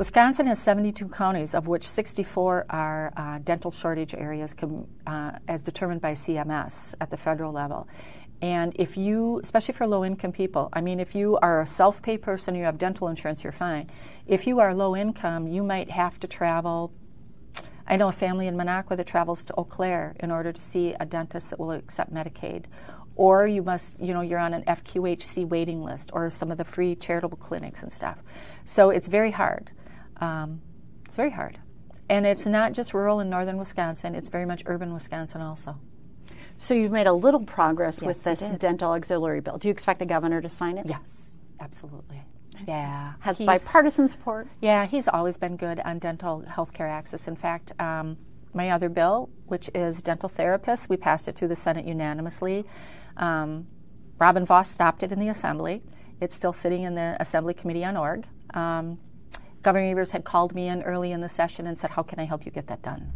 Wisconsin has 72 counties, of which 64 are uh, dental shortage areas com, uh, as determined by CMS at the federal level. And if you, especially for low income people, I mean, if you are a self pay person, you have dental insurance, you're fine. If you are low income, you might have to travel. I know a family in Minocqua that travels to Eau Claire in order to see a dentist that will accept Medicaid. Or you must, you know, you're on an FQHC waiting list or some of the free charitable clinics and stuff. So it's very hard. Um, it's very hard. And it's not just rural and northern Wisconsin, it's very much urban Wisconsin also. So you've made a little progress Yes, with this dental auxiliary bill. Do you expect the governor to sign it? Yes, absolutely. Yeah. Has he's- bipartisan support? Yeah, he's always been good on dental health care access. In fact, um, my other bill, which is dental therapists, we passed it through the Senate unanimously. Um, Robin Vos stopped it in the Assembly. It's still sitting in the Assembly Committee on Org. Um, Governor Evers had called me in early in the session and said, How can I help you get that done?